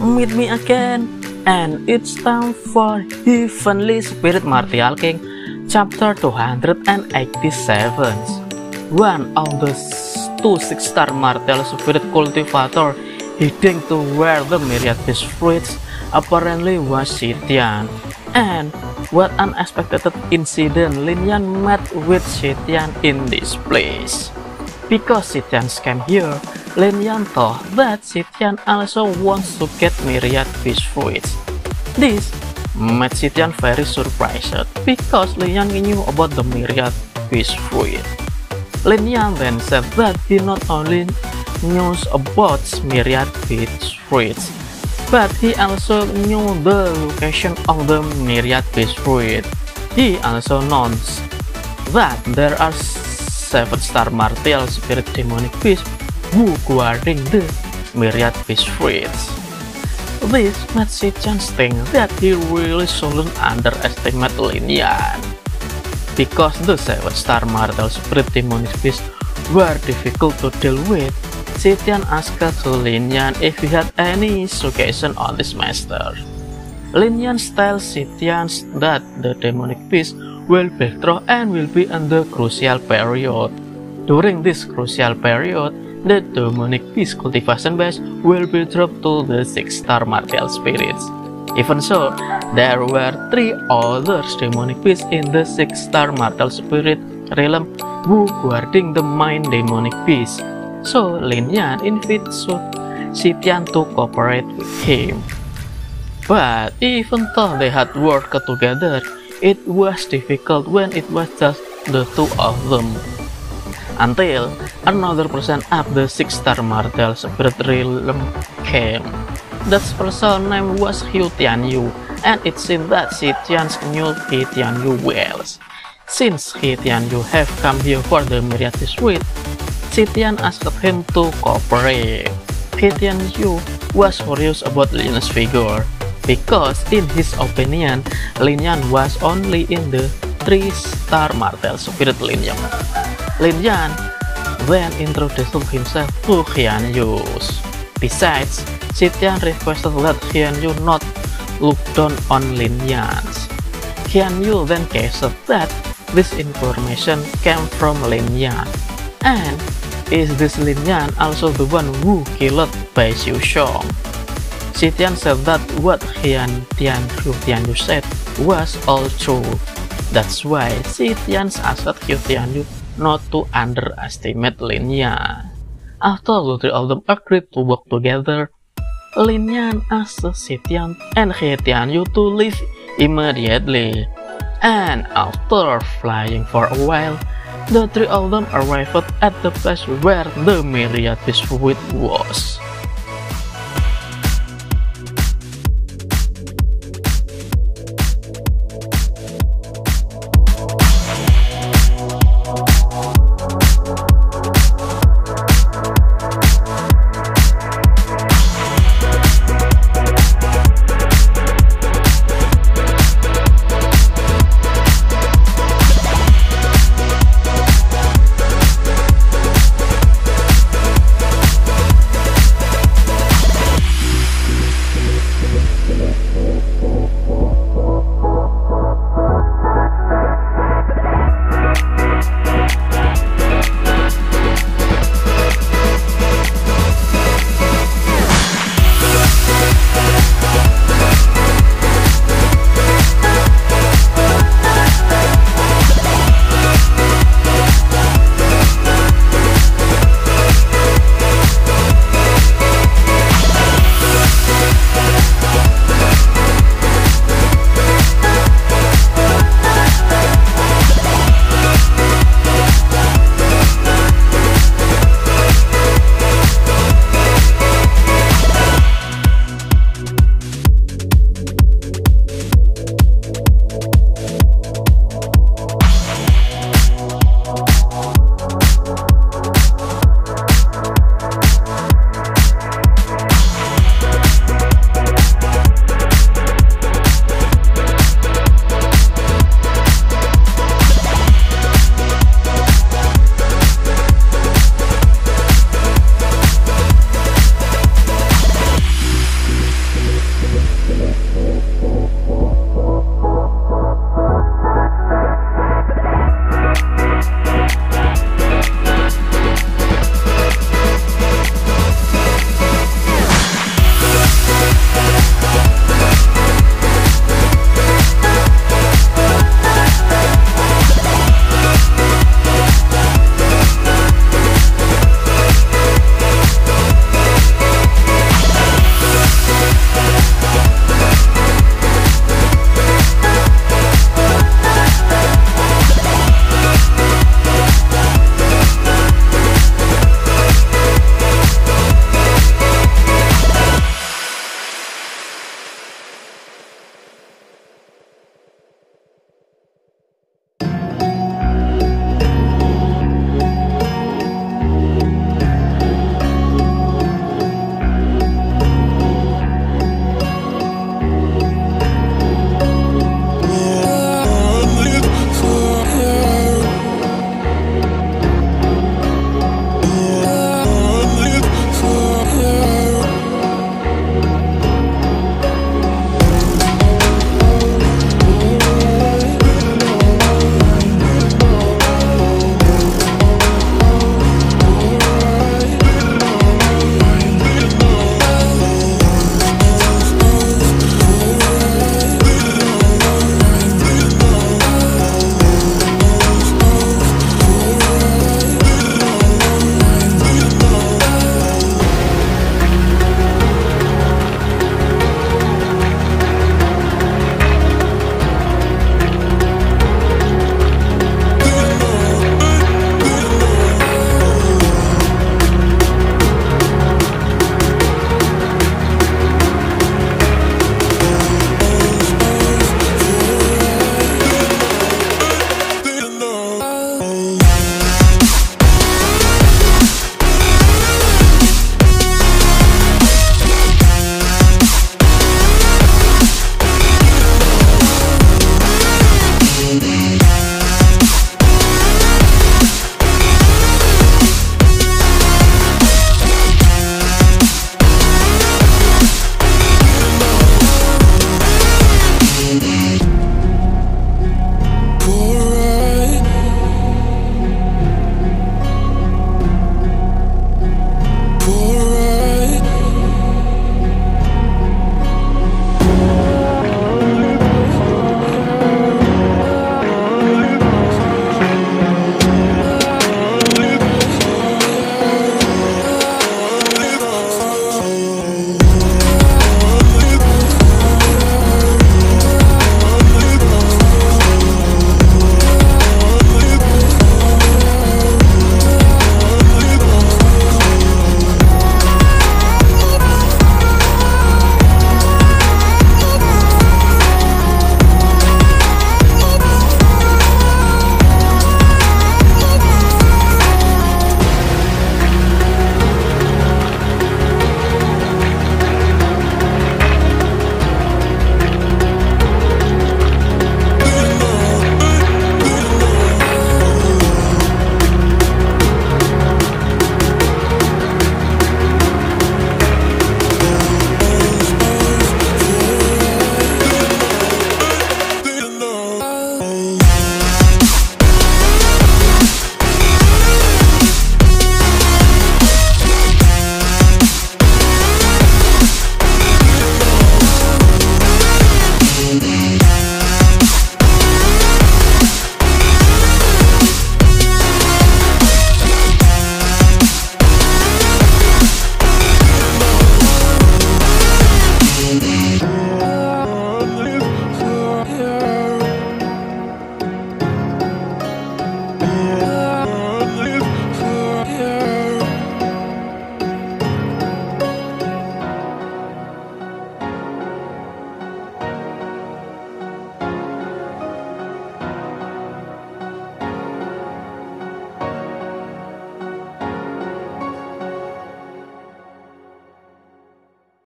meet me again, and it's time for Heavenly Spirit Martial King, chapter 287. One of the two six-star Martial Spirit Cultivator heading to where the myriad beast fruits apparently was Sitian. And what unexpected incident Lin Yan met with Sitian in this place. Because Sitian came here, Lin Yan thought that Sitian also wants to get myriad beast fruits. This made Sitian very surprised because Lin Yan knew about the myriad beast fruit. Lin Yan then said that he not only knew about myriad beast fruits, but he also knew the location of the myriad beast fruit. He also knows that there are seven star martial spirit demonic who guarding the myriad beast fruits. This made Sichan think that he really shouldn't underestimate Lin Yan. Because the seven star martial spirit demonic beast were difficult to deal with, Sitian asked to Lin Yan if he had any suggestion on this master. Lin Yan tells Sitian that the demonic beast will through and will be in the crucial period. During this crucial period, the demonic beast cultivation base will be dropped to the six-star martial spirits. Even so, there were three other demonic beasts in the six-star martial spirit realm who guarding the main demonic beast. So Lin Yan invites Sitian to cooperate with him. But even though they had worked together, it was difficult when it was just the two of them. Until another person up the six-star martial spirit realm came. That person name was Hu Tianyu, and it seemed that Xi Tian's knew He Tianyu well. Since He Tianyu have come here for the myriad suite, Xi Tian asked him to cooperate. He Tianyu was curious about Lin's figure, because in his opinion, Lin Yan was only in the three-star martial spirit Lin. Lin Yan then introduced himself to Xian Yu. Besides, Sitian requested that Xian Yu not look down on Lin Yan. Xian Yu then guessed that this information came from Lin Yan. And is this Lin Yan also the one who killed Bai Xiu Xiong? Sitian said that what Xian Tian Hu Tianyu said was all true. That's why Sitian asked Hu Tianyu not to underestimate Lin Yan. After the three of them agreed to work together, Lin Yan asked Sitian and He Tianyu to leave immediately. And after flying for a while, the three of them arrived at the place where the myriad biscuit was.